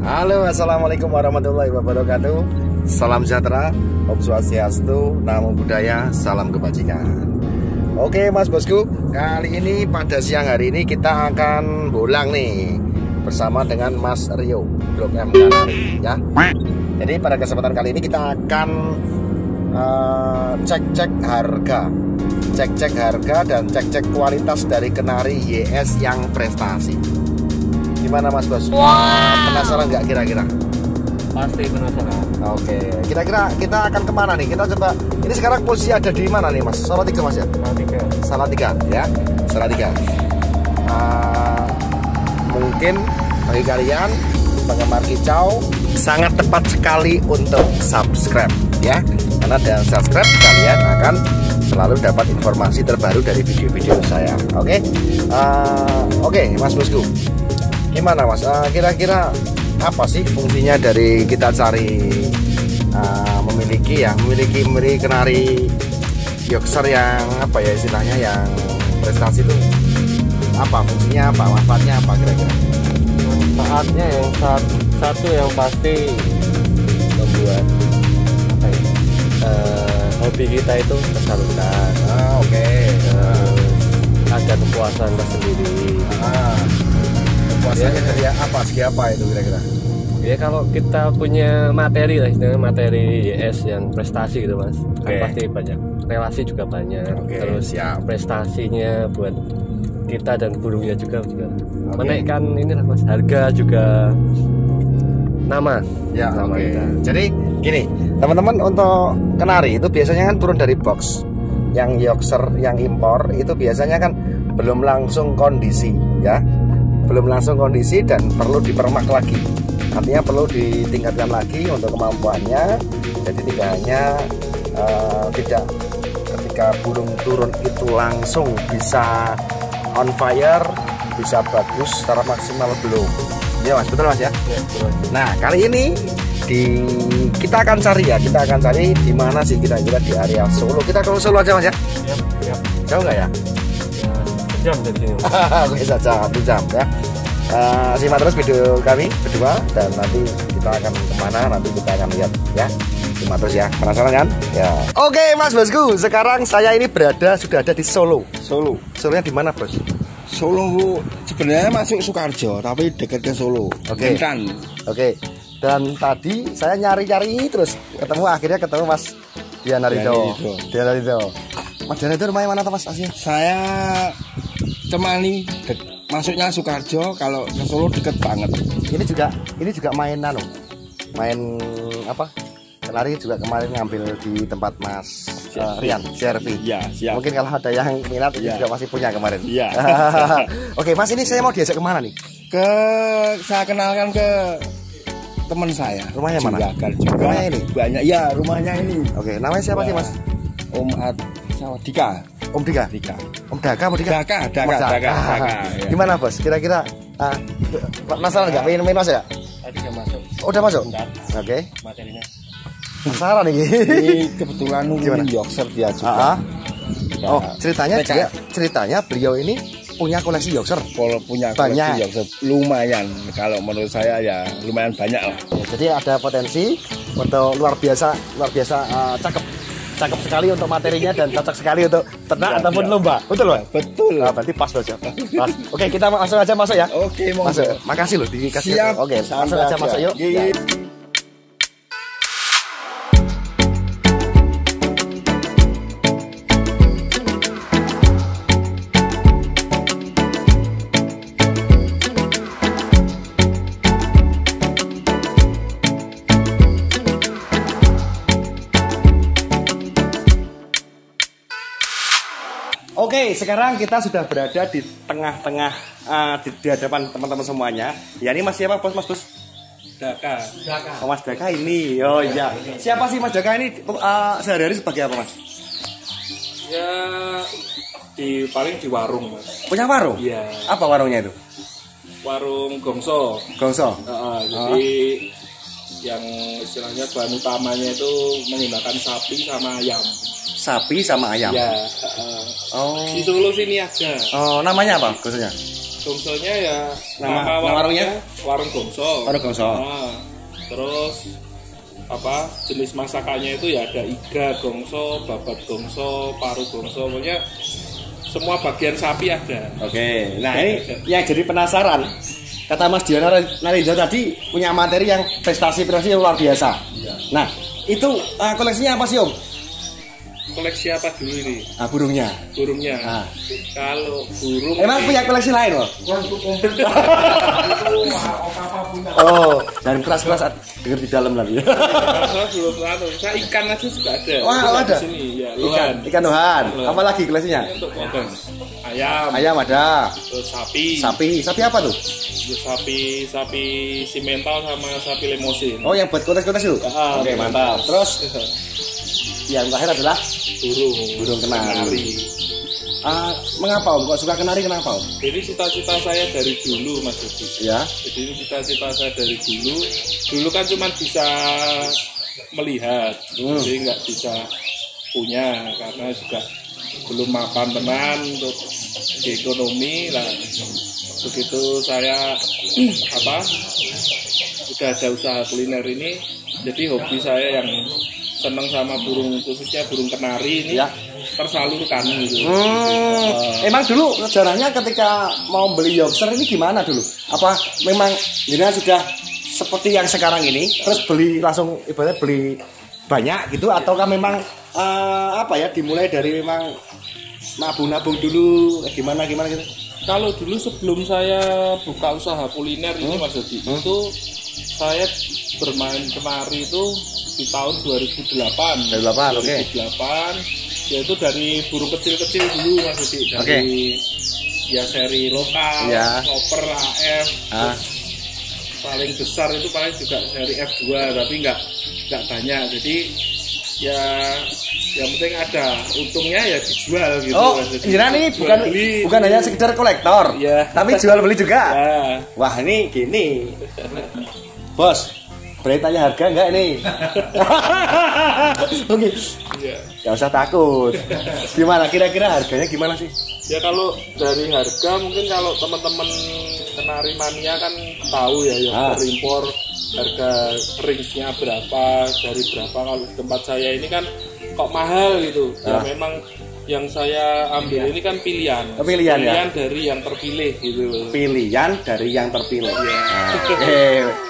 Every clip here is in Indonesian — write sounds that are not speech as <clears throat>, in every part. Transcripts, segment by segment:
Halo, assalamualaikum warahmatullahi wabarakatuh. Salam sejahtera, Om Swastiastu, Namo Buddhaya, salam kebajikan. Oke, Mas Bosku, kali ini pada siang hari ini kita akan bolang nih bersama dengan Mas Rio, Blok M Kanari, ya. Jadi pada kesempatan kali ini kita akan uh, cek-cek harga, cek-cek harga dan cek-cek kualitas dari Kenari YS yang prestasi. Gimana Mas Bos? Wow. Penasaran nggak kira-kira? Pasti penasaran. Oke, kira-kira kita akan ke mana nih? Kita coba. Ini sekarang posisi ada di mana nih Mas? Salah tiga Mas ya? Salah tiga. Salah tiga ya. Salah tiga. Uh, mungkin bagi kalian penggemar kicau sangat tepat sekali untuk subscribe ya karena dengan subscribe kalian akan selalu dapat informasi terbaru dari video-video saya oke okay? uh, oke okay, mas bosku gimana mas? Kira eh, kira-kira apa sih fungsinya dari kita cari uh, memiliki ya memiliki memberi kenari Yorkshire yang apa ya istilahnya yang prestasi itu? Apa fungsinya apa manfaatnya apa kira-kira? Manfaatnya yang satu, satu yang pasti membuat apa ya uh, hobi kita itu tersalurkan. Ah, oke. Okay. uh, ada kepuasan tersendiri. Ah puasanya dari apa segi apa itu kira-kira ya kalau kita punya materi lah istilahnya materi YS yang prestasi gitu mas okay. kan pasti banyak relasi juga banyak okay, terus siap. prestasinya buat kita dan burungnya juga juga okay. menaikkan inilah mas harga juga nama ya nama okay. kita. jadi gini teman-teman untuk kenari itu biasanya kan turun dari box yang Yorkshire yang impor itu biasanya kan belum langsung kondisi ya belum langsung kondisi dan perlu dipermak lagi. Artinya perlu ditingkatkan lagi untuk kemampuannya. Jadi tidak hanya uh, tidak ketika burung turun itu langsung bisa on fire bisa bagus secara maksimal belum. Ya mas? Betul mas ya, ya betul. nah kali ini di kita akan cari ya kita akan cari di mana sih kita kira di area Solo. Kita ke Solo aja mas ya, ya, ya. jauh nggak ya? Jam dari sini saja satu jam ya uh, simak terus video kami kedua dan nanti kita akan ke mana nanti kita akan lihat ya. Simak terus ya. Penasaran kan? Ya. Oke mas bosku sekarang saya ini berada sudah ada di Solo. Solo. Solo nya di mana bos? Solo sebenarnya masuk Sukarjo tapi dekat ke Solo. Oke. Okay. oke. Okay. dan tadi saya nyari-nyari terus ketemu akhirnya ketemu mas Diana Rido Diana Rido Mas Diana Rido rumahnya mana tuh mas? Aslinya? Saya Cemani masuknya Sukarjo kalau ke Solo deket banget. Ini juga ini juga main nano main apa? Lari juga kemarin ngambil di tempat Mas uh, Rian CRV ya siap. Mungkin kalau ada yang minat ya. juga masih punya kemarin. Iya. <laughs> Oke Mas ini saya mau diajak ke mana nih? Ke saya kenalkan ke teman saya. Rumahnya mana? Juga, juga. Rumahnya ini? Banyak ya rumahnya ini. Oke namanya siapa sih Mas? Om Ad Dika Om Dika? Dika. Om Daka apa Dika? Daka, Daka, Daka, Daka, Daka. Ya. Gimana bos? Kira-kira uh, masalah nggak pengen main masuk ya? Tadi udah masuk. Oh, udah masuk? Oke. Okay. Materinya. Penasaran nih. Ini kebetulan nungguin Yorkshire dia juga. Uh -huh. ya, oh, ceritanya juga ceritanya beliau ini punya koleksi Yorkshire. Kalau punya koleksi banyak. Yorkshire lumayan. Kalau menurut saya ya lumayan banyak lah. Ya, jadi ada potensi untuk luar biasa, luar biasa uh, cakep cakep sekali untuk materinya dan cocok sekali untuk ternak ya, ataupun ya. lomba. Betul loh? Betul. Nah, berarti pas loh, Pas. Oke, kita langsung aja masuk ya. Oke, mau masuk. Makasih loh dikasih. Siap. Oke, langsung aja masuk yuk. Ya. Sekarang kita sudah berada di tengah-tengah uh, di, di hadapan teman-teman semuanya. Ya ini Mas siapa bos Mas Bos? Daka. Daka. Oh Mas Daka ini. Oh iya. Siapa sih Mas Daka ini uh, sehari-hari sebagai apa Mas? Ya di paling di warung Mas. Punya warung? Iya. Apa warungnya itu? Warung Gongso. Gongso. Uh, jadi yang istilahnya bahan utamanya itu menggunakan sapi sama ayam sapi sama ayam. Ya. Uh, oh. Di Solo sini aja. Oh, namanya apa khususnya? gongsonya ya nama, nama warungnya warung gongso warung gongso nah, terus apa jenis masakannya itu ya ada iga gongso babat gongso paru gongso pokoknya semua bagian sapi ada oke nah ini yang jadi penasaran kata Mas Diana Narindo tadi punya materi yang prestasi-prestasi luar biasa iya. nah itu uh, koleksinya apa sih Om? Koleksi apa dulu ini? Ah, burungnya. Burungnya. Ah. Kalau burung Emang punya koleksi lain loh? oh, dan keras-keras dengar di dalam lagi. Saya belum tahu. Saya ikan aja juga ada. Wah, oh, ada. Sini, ya, ikan, ikan lohan. Apa lagi koleksinya? Untuk Ayam. Ayam ada. Terus sapi. Sapi. Sapi apa tuh? sapi sapi simental sama sapi lemosin. Oh, yang buat kontes-kontes itu? Ah, Oke, okay, mantap. Terus <laughs> yang terakhir adalah burung burung kenari. Uh, mengapa om kok suka kenari kenapa om? Jadi cita-cita saya dari dulu mas Yudi. Ya. Jadi ini cita-cita saya dari dulu. Dulu kan cuma bisa melihat, hmm. jadi nggak bisa punya karena juga belum mapan tenan untuk di ekonomi lah. Begitu saya apa sudah ada usaha kuliner ini, jadi hobi saya yang seneng sama burung khususnya burung kenari ini ya. tersalurkan gitu. Hmm. Uh, Emang dulu sejarahnya ketika mau beli Yorkshire ini gimana dulu? Apa memang ini sudah seperti yang sekarang ini terus beli langsung ibaratnya beli banyak gitu ataukah memang uh, apa ya dimulai dari memang nabung-nabung dulu gimana gimana gitu? Kalau dulu sebelum saya buka usaha kuliner hmm? ini Mas hmm? itu saya bermain kenari itu di tahun 2008 2008 oke okay. 2008 yaitu dari burung kecil-kecil dulu Mas Udi dari okay. ya seri lokal ya. Chopper AF ah. paling besar itu paling juga seri F2 tapi nggak nggak banyak jadi ya yang penting ada untungnya ya dijual gitu oh Jiran ini bukan beli, bukan hanya sekedar kolektor ya. tapi jual beli juga ya. wah ini gini bos Boleh tanya harga enggak ini? <laughs> Oke. Iya. Gak usah takut. Gimana kira-kira harganya gimana sih? Ya kalau dari harga mungkin kalau teman-teman kenari mania kan tahu ya yang ah. impor harga range berapa dari berapa kalau tempat saya ini kan kok mahal gitu. Ya ah. Ya memang yang saya ambil ini kan pilihan. Oh, pilihan, ya? pilihan ya? dari yang terpilih gitu. Pilihan dari yang terpilih. Ya. Nah,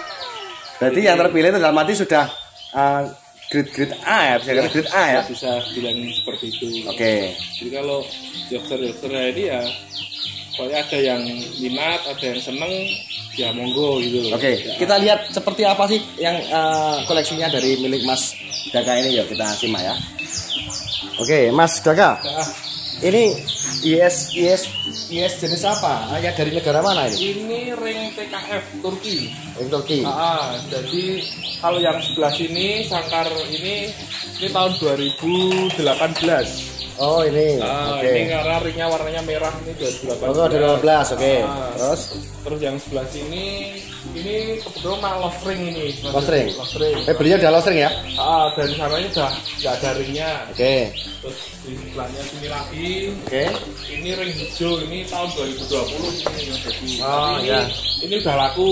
Berarti yang terpilih itu dalam arti sudah uh, grade grade A ya, bisa ya, grade A ya. Bisa bilang seperti itu. Oke. Okay. Jadi kalau dokter dokter ini ya, pokoknya ada yang minat, ada yang seneng, ya monggo gitu. Oke. Okay. Ya. Kita lihat seperti apa sih yang uh, koleksinya dari milik Mas Daka ini, yuk kita simak ya. Oke, okay, Mas Daka. Ya. Ini IS IS IS jenis apa? Ayat dari negara mana ini? Ini TKF Turki. Ring Turki. Ah, jadi kalau yang sebelah sini sangkar ini ini tahun 2018. Oh ini. Nah, okay. ini karena ringnya warnanya merah ini 2018. Oh, 2018, oke. Okay. Nah, terus terus yang sebelah sini ini kebetulan mah lost ring ini. Lost ring. Lost ring. Eh belinya udah lost ring ya? Ah, dari sana ini udah nggak ada ringnya. Oke. Okay. Terus di sebelahnya sini lagi. Oke. Okay. Ini ring hijau ini tahun 2020 ini yang jadi. Oh ini, ya. Ini udah laku.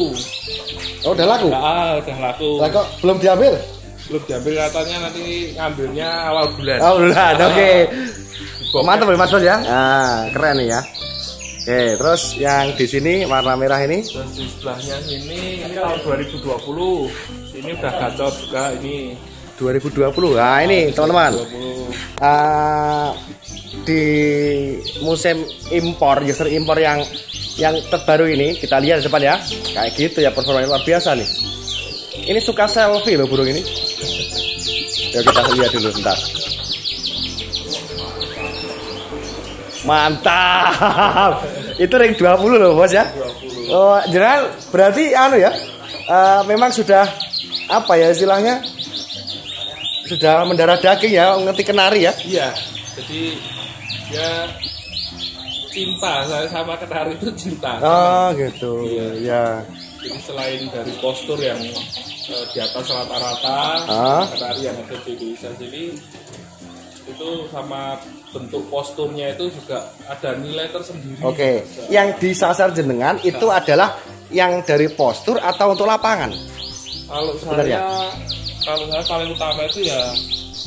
Oh udah laku? Ah, udah laku. Lah kok belum diambil? Belum diambil katanya nanti ngambilnya awal bulan. Awal bulan, oke. Okay. Mantap Mas Bos ya. Nah, keren nih ya. Oke, terus yang di sini warna merah ini? Terus di sebelahnya ini ini tahun 2020. Ini udah gacor juga ini. 2020. Nah, ini teman-teman. Uh, di musim impor, user impor yang yang terbaru ini kita lihat di depan ya. Kayak gitu ya performanya luar biasa nih. Ini suka selfie loh burung ini. Ya kita lihat dulu sebentar. Mantap. Itu ring 20 loh, Bos ya. 20. Oh, jenengan berarti anu ya. Uh, memang sudah apa ya istilahnya? Sudah mendarah daging ya, ngerti kenari ya? Iya. Jadi ya cinta saya sama kenari itu cinta. Oh, gitu. Iya. Ya. Jadi selain dari postur yang di atas rata-rata, ah. yang ada di desa sini itu sama bentuk posturnya itu juga ada nilai tersendiri. Oke, okay. yang disasar jenengan itu nah. adalah yang dari postur atau untuk lapangan? Kalau saya, ya? kalau saya paling utama itu ya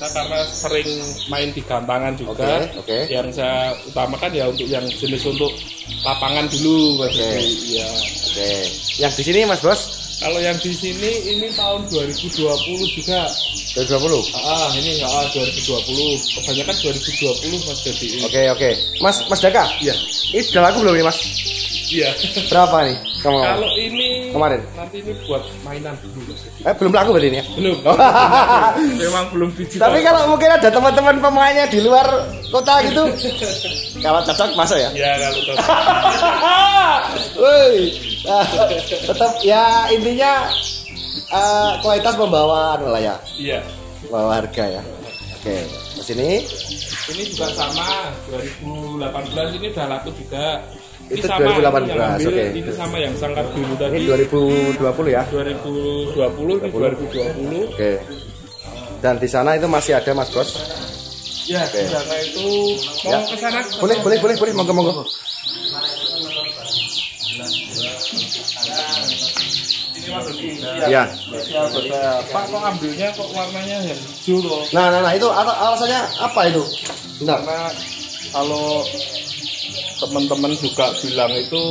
Nah karena sering main di gampangan juga, okay, okay. yang saya utamakan ya untuk yang jenis untuk lapangan dulu, Mas. Okay. Ya. Oke. Okay. Yang di sini Mas Bos? Kalau yang di sini ini tahun 2020 juga. 2020? Ah, ini ah 2020. Kebanyakan 2020 Mas jadi. Oke, okay, oke. Okay. Mas Mas Daka? Iya. Ini sudah laku belum nih, Mas? Iya. Berapa nih? Kamu Kalau ini kemarin nanti ini buat mainan dulu. Eh belum laku berarti ini ya? Belum. <laughs> Memang belum digital. Tapi kalau mungkin ada teman-teman pemainnya di luar kota gitu, <laughs> kalau cocok masuk ya? Iya kalau cocok. <laughs> Woi, uh, <laughs> tetap ya intinya uh, kualitas pembawaan lah ya. Iya. Bawa harga ya. Oke, ke sini. Ini juga sama 2018 ini udah laku juga itu sama 2018 oke okay. ini sama yang sangkat dulu tadi ini 2020 ya 2020 ini 2020 oke okay. dan di sana itu masih ada mas bos ya okay. di sana itu mau ya. ke sana boleh boleh boleh boleh monggo monggo Ya. Pak kok ambilnya kok warnanya hijau loh. Nah, nah, nah itu alasannya apa itu? Bentar. Karena kalau teman-teman juga bilang itu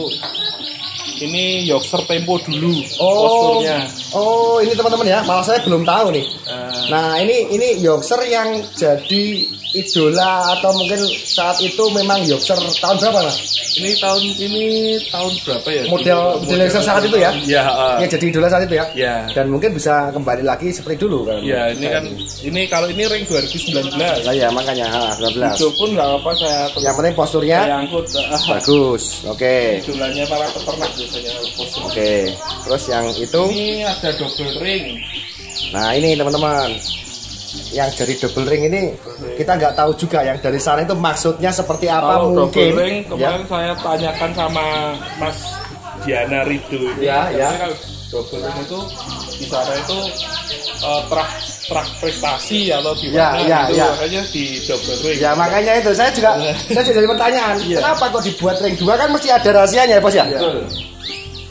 ini Yorkshire Tempo dulu oh, posturnya. Oh, ini teman-teman ya, malah saya belum tahu nih. Uh, nah, ini ini Yorkshire yang jadi idola atau mungkin saat itu memang Yorkshire tahun berapa mas? Ini tahun ini tahun berapa ya? Model model Yorkshire saat itu ya? Iya. Uh, yang jadi idola saat itu ya? Iya. Dan mungkin bisa kembali lagi seperti dulu kan? Iya, ini kan ini kalau ini ring 2019. Nah, ya makanya ha, 19. Itu pun nggak apa saya. Yang penting posturnya angkut, uh, <laughs> bagus. Oke. Okay. Idolanya para peternak biasanya postur. Oke. Okay. Terus yang itu? Ini ada double ring. Nah ini teman-teman yang dari double ring ini kita nggak tahu juga yang dari sana itu maksudnya seperti apa Kalau mungkin. Double ring kemarin ya. saya tanyakan sama Mas Diana Rido Ya, ya. Kalau double ring itu di sana itu uh, trah trah prestasi atau di ya, ya, itu ya. makanya di double ring. Ya makanya itu saya juga <laughs> saya juga ada pertanyaan. Ya. Kenapa kok dibuat ring dua kan mesti ada rahasianya ya bos ya? ya.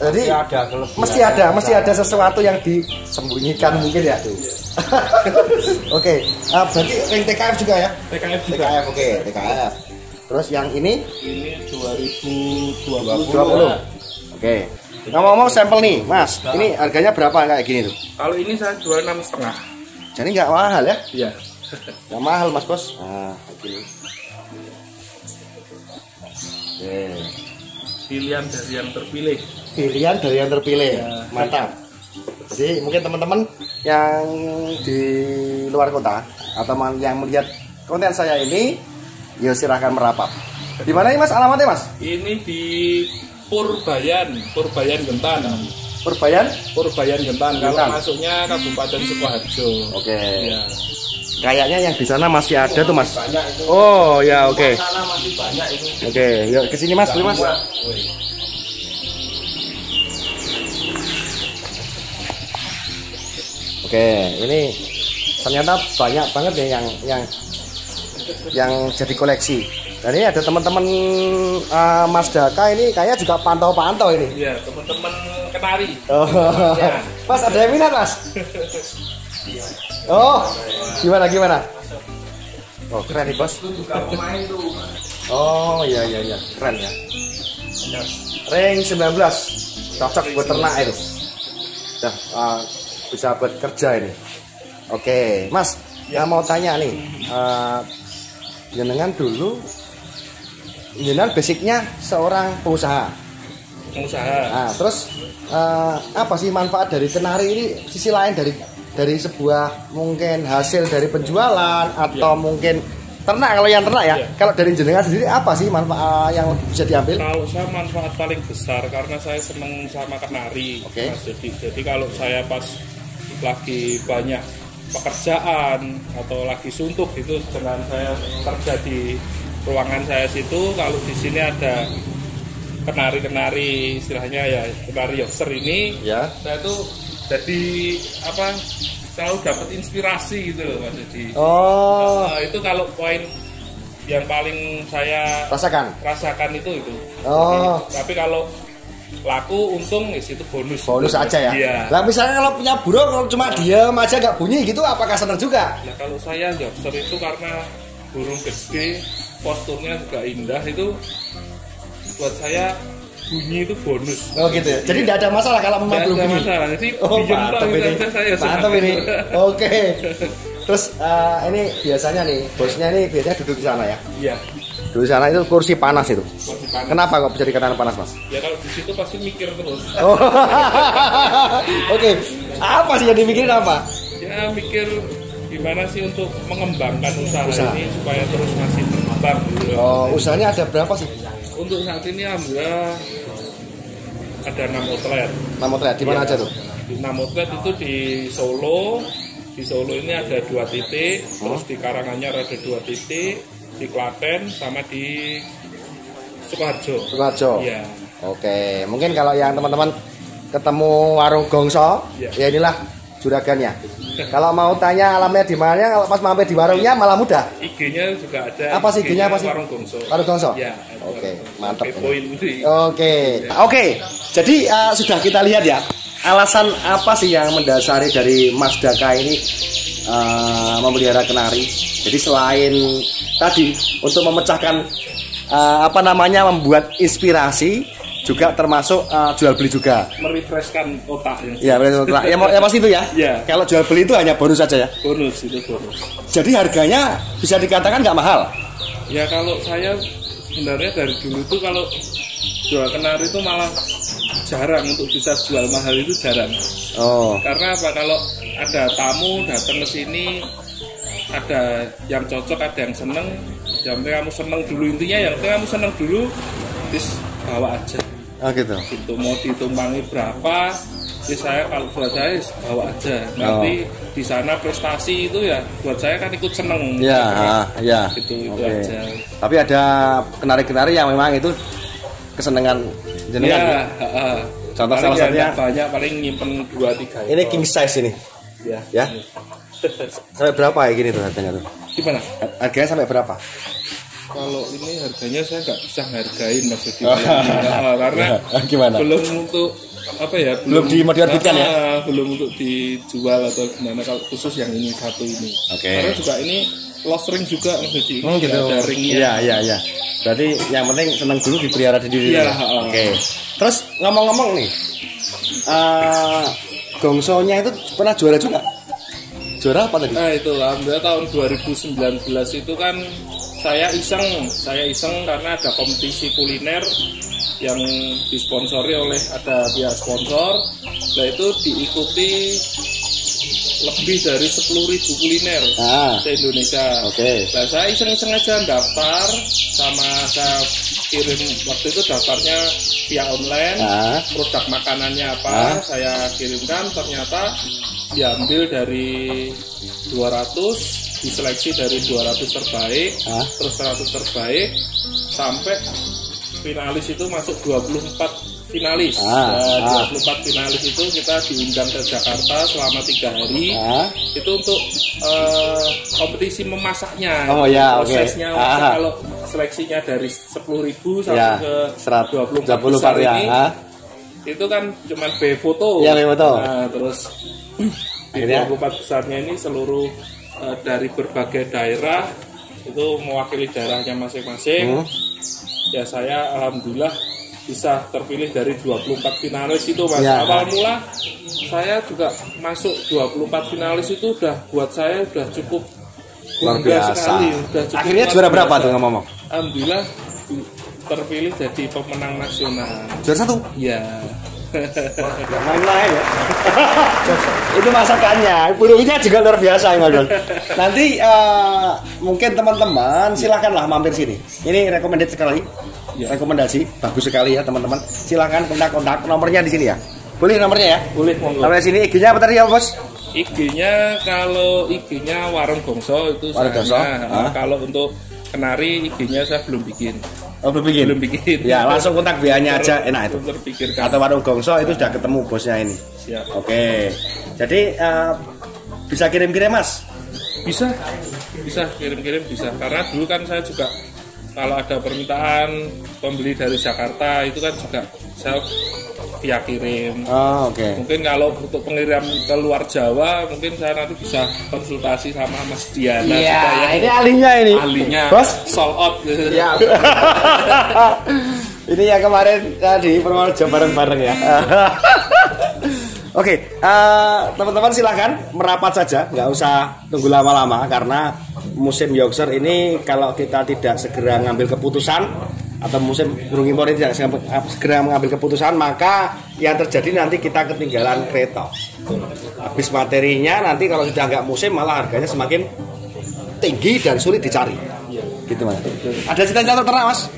Jadi mesti ada, mesti ada, mesti ada sesuatu yang disembunyikan mungkin ya. <laughs> Oke, okay. uh, berarti ring TKF juga ya? TKF juga. TKF, oke, okay, TKF. Terus yang ini? Ini 2020. 20. Oke. Okay. Ngomong-ngomong sampel nih, Mas. Nah. Ini harganya berapa kayak gini tuh? Kalau ini saya jual enam setengah. Jadi nggak mahal ya? Iya. <laughs> Nggak mahal, Mas Bos. Nah, begini. Oke. Pilihan dari yang terpilih pilihan dari yang terpilih ya. mantap jadi mungkin teman-teman yang di luar kota atau yang melihat konten saya ini ya silahkan merapat di mana ini mas alamatnya mas ini di Purbayan Purbayan Gentan Purbayan Purbayan Gentan, Gentan. kalau masuknya Kabupaten Sukoharjo oke okay. ya. Kayaknya yang di sana masih ada tuh mas. Oh ya oke. Okay. Oke, okay, yuk ke sini mas, dulu mas. Oke, ini ternyata banyak banget ya yang yang yang jadi koleksi. Dan ini ada teman-teman uh, Mas Daka ini kayaknya juga pantau-pantau ini. Iya, teman-teman kenari. Oh. Ya. <laughs> Mas ada yang minat, Mas? Oh, gimana gimana? Oh, keren nih, Bos. Oh, iya iya iya, keren ya. Ring 19. Cocok buat ternak itu. Dah, uh, bisa buat kerja ini oke mas ya mau tanya nih uh, jenengan dulu jenengan basicnya seorang pengusaha pengusaha nah, terus uh, apa sih manfaat dari kenari ini sisi lain dari dari sebuah mungkin hasil dari penjualan atau ya. mungkin ternak kalau yang ternak ya. ya. Kalau dari jenengan sendiri apa sih manfaat yang bisa diambil? Kalau saya manfaat paling besar karena saya seneng sama kenari. Oke. Okay. jadi jadi kalau saya pas lagi banyak pekerjaan atau lagi suntuk itu dengan saya kerja di ruangan saya situ kalau di sini ada kenari-kenari istilahnya ya kenari yoker ini ya saya tuh jadi apa selalu dapat inspirasi gitu loh Mas Edi. Oh. Uh, itu kalau poin yang paling saya rasakan rasakan itu itu. Oh. Jadi, tapi kalau laku untung ya itu bonus bonus aja ya iya. lah misalnya kalau punya burung kalau cuma diam aja nggak bunyi gitu apakah senang juga nah kalau saya jobster itu karena burung gede posturnya juga indah itu buat saya bunyi itu bonus. Oh gitu ya. Jadi tidak ada masalah kalau memang belum bunyi. masalah. Jadi oh, mantap ini. saya mantap ini. <laughs> Oke. Terus uh, ini biasanya nih bosnya ini biasanya duduk di sana ya? Iya. Di sana itu kursi panas itu. Kursi panas. Kenapa kok bisa dikatakan panas mas? Ya kalau di situ pasti mikir terus. <laughs> Oh. Oke. Apa sih yang dipikirin apa? Ya mikir gimana sih untuk mengembangkan usaha, usaha. ini supaya terus masih berkembang gitu. Oh, usahanya ada berapa sih? Untuk saat ini alhamdulillah ada enam outlet. Enam outlet di mana ya, aja tuh? Di enam outlet itu di Solo. Di Solo ini ada dua titik, hmm? terus di Karanganyar ada dua titik, di Klaten sama di Sukoharjo. Sukoharjo. Iya. Oke, mungkin kalau yang teman-teman ketemu warung Gongso, ya, ya inilah juragannya. <laughs> Kalau mau tanya alamnya di mana, kalau pas mampir di warungnya malah mudah. IG-nya juga ada. Apa sih IG-nya apa sih? Warung Gongso. Warung Gongso. Ya. Oke, mantap. Oke. Oke. Oke. Jadi uh, sudah kita lihat ya. Alasan apa sih yang mendasari dari Mas Daka ini uh, memelihara kenari? Jadi selain tadi untuk memecahkan uh, apa namanya membuat inspirasi juga termasuk uh, jual beli juga. Merefreshkan otak ya. Iya, otak. ya, ya pasti itu ya. ya. Kalau jual beli itu hanya bonus saja ya. Bonus itu bonus. Jadi harganya bisa dikatakan nggak mahal. Ya kalau saya sebenarnya dari dulu itu kalau jual kenari itu malah jarang untuk bisa jual mahal itu jarang. Oh. Karena apa kalau ada tamu datang ke sini ada yang cocok, ada yang seneng, yang kamu seneng dulu intinya yang kamu seneng dulu, terus bawa aja. Oh gitu. Itu mau ditumpangi berapa, jadi saya kalau buat saya bawa aja. Nanti oh. di sana prestasi itu ya buat saya kan ikut seneng. Iya, iya. Itu itu okay. aja. Tapi ada kenari-kenari yang memang itu kesenangan jenengan. Iya, ya, Contoh salah satunya banyak paling nyimpen dua tiga. Ini king size ini. Ya. Ya. Sampai berapa ya gini tuh harganya tuh? Gimana? Harganya sampai berapa? Kalau ini harganya saya nggak bisa hargain maksudnya nah, karena <laughs> gimana? belum untuk apa ya belum, belum diorbitkan ya belum untuk dijual atau gimana kalau khusus yang ini satu ini oke okay. karena juga ini lost ring juga maksudnya oh, gitu. ada ringnya iya iya iya berarti yang penting senang dulu dipelihara di diri iya, oke okay. terus ngomong-ngomong nih uh, gongsonya itu pernah juara juga juara apa tadi? Nah itu alhamdulillah tahun 2019 itu kan saya iseng, saya iseng karena ada kompetisi kuliner yang disponsori oleh ada pihak sponsor. Nah itu diikuti lebih dari 10.000 kuliner ah, se Indonesia. Oke. Okay. Nah saya iseng-iseng aja daftar sama saya kirim waktu itu daftarnya via online, ah. produk makanannya apa, ah. saya kirimkan ternyata diambil dari 200 diseleksi dari 200 terbaik Hah? terus 100 terbaik sampai finalis itu masuk 24 finalis ah, nah, ah. 24 finalis itu kita diundang ke Jakarta selama tiga hari ah. itu untuk uh, kompetisi memasaknya oh, ya, prosesnya okay. ah. kalau seleksinya dari 10.000 sampai ya, ke 24 24 besar ya. Itu kan cuma B foto ya, B foto nah, terus <clears throat> di 24 besarnya ini seluruh uh, dari berbagai daerah itu mewakili daerahnya masing-masing. Hmm. Ya saya alhamdulillah bisa terpilih dari 24 finalis itu Mas. Ya. Awal mula saya juga masuk 24 finalis itu udah buat saya udah cukup luar biasa sekali. Udah cukup Akhirnya juara berapa tuh ngomong? Alhamdulillah terpilih jadi pemenang nasional. Juara satu? Iya. Main-main ya. <laughs> Itu masakannya. Burungnya juga luar biasa ya nanti uh, mungkin teman-teman silahkanlah mampir sini. Ini recommended sekali. Ya. rekomendasi. Bagus sekali ya teman-teman. Silahkan kontak-kontak nomornya di sini ya. Boleh nomornya ya? Boleh nomornya sini IG-nya apa tadi ya bos? IG-nya kalau IG-nya warung gongso itu warung gongso. Nah, kalau untuk kenari IG-nya saya belum bikin Oh, belum bikin? Belum bikin. Ya, langsung kontak WA-nya aja enak itu. Terpikirkan. Atau warung gongso itu sudah ketemu bosnya ini. Siap. Oke. Jadi uh, bisa kirim-kirim mas bisa bisa kirim-kirim bisa karena dulu kan saya juga kalau ada permintaan pembeli dari Jakarta itu kan juga saya via kirim. Oh, oke. Okay. Mungkin kalau untuk pengiriman ke luar Jawa, mungkin saya nanti bisa konsultasi sama Mas Diana. Iya, ya. ini ahlinya ini. Ahlinya. Bos, sold out. Ya. <laughs> ini ya kemarin tadi Purworejo bareng-bareng ya. <laughs> Oke, okay, uh, eh, teman-teman silahkan merapat saja, nggak usah tunggu lama-lama karena musim Yorkshire ini kalau kita tidak segera ngambil keputusan atau musim burung impor ini tidak segera mengambil keputusan maka yang terjadi nanti kita ketinggalan kereta. Habis materinya nanti kalau sudah nggak musim malah harganya semakin tinggi dan sulit dicari. Gitu mas. Ada cita-cita ternak mas?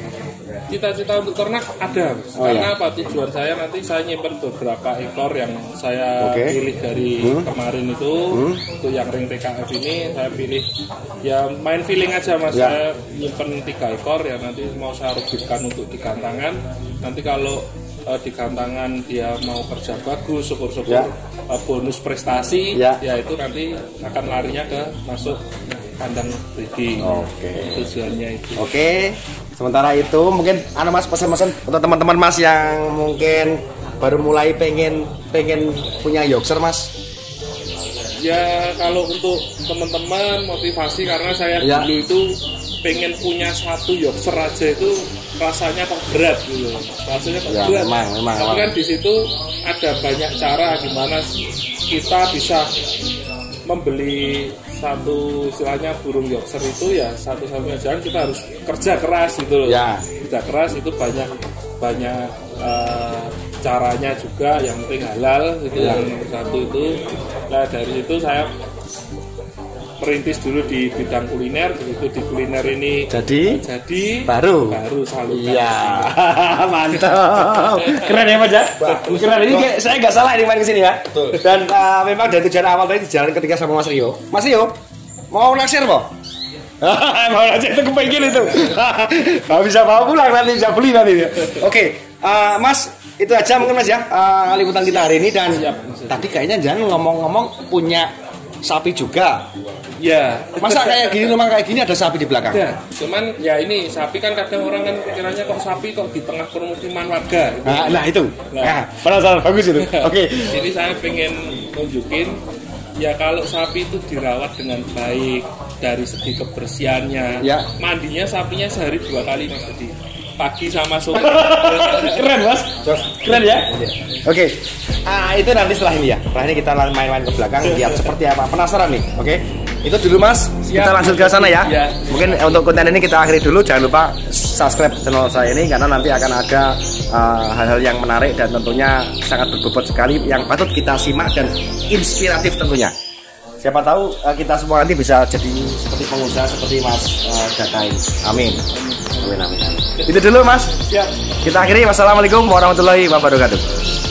Cita-cita untuk ternak ada oh, karena iya. apa tujuan saya nanti saya nyimpen beberapa ekor yang saya okay. pilih dari hmm. kemarin itu hmm. untuk yang ring TKF ini saya pilih ya main feeling aja mas ya. saya nyimpen tiga ekor ya nanti mau saya rebutkan untuk di kantangan nanti kalau uh, di kantangan dia mau kerja bagus syukur-syukur ya. uh, bonus prestasi ya. ya itu nanti akan larinya ke masuk kandang breeding oke okay. tujuannya itu oke okay. Sementara itu mungkin anu Mas pesan-pesan untuk teman-teman Mas yang mungkin baru mulai pengen pengen punya Yorkshire Mas. Ya kalau untuk teman-teman motivasi karena saya ya. dulu itu pengen punya satu Yorkshire aja itu rasanya kok berat gitu. Rasanya kok ya, berat. Memang, memang, Tapi kan di situ ada banyak cara gimana kita bisa membeli satu istilahnya burung Yorkshire itu ya satu-satunya jalan kita harus kerja keras gitu loh. Ya. Kerja keras itu banyak banyak uh, caranya juga yang penting halal itu ya. yang satu itu. Nah dari itu saya merintis dulu di bidang kuliner begitu di kuliner ini jadi? jadi baru? baru selalu iya. <laughs> Mantap. Keren ya mas ya? Keren. Ini kayak, saya nggak salah ini main ke sini ya. Betul. dan uh, memang dari tujuan awal tadi jalan ketika sama Mas Rio. Mas Rio mau naksir kok <laughs> mau naksir itu kepengen itu. <laughs> Nggak bisa bawa pulang nanti bisa beli nanti. Oke okay. uh, Mas itu aja mungkin mas ya uh, liputan kita hari ini. Dan Siap, tadi kayaknya jangan ngomong-ngomong punya sapi juga Ya. Masa kayak gini rumah kayak gini ada sapi di belakang? Ya. Cuman ya ini sapi kan kadang orang kan pikirannya kok sapi kok di tengah permukiman warga. Gitu. Nah, nah itu. Nah, nah penasaran bagus itu. <laughs> Oke. Okay. Jadi saya pengen nunjukin ya kalau sapi itu dirawat dengan baik dari segi kebersihannya. Ya. Mandinya sapinya sehari dua kali mas jadi pagi sama sore. <laughs> Keren mas, keren ya. Oke, okay. ah itu nanti setelah ini ya. Setelah ini kita main-main ke belakang lihat seperti apa. Penasaran nih, oke? Okay? Itu dulu mas, Siap. kita langsung ke sana ya. ya. Mungkin untuk konten ini kita akhiri dulu. Jangan lupa subscribe channel saya ini karena nanti akan ada ah, hal-hal uh, yang menarik dan tentunya sangat berbobot sekali yang patut kita simak dan inspiratif tentunya. Siapa tahu uh, kita semua nanti bisa jadi seperti pengusaha seperti Mas uh. Amin. Amin amin. amin. Itu dulu Mas. Siap. Kita akhiri. Wassalamualaikum warahmatullahi wabarakatuh.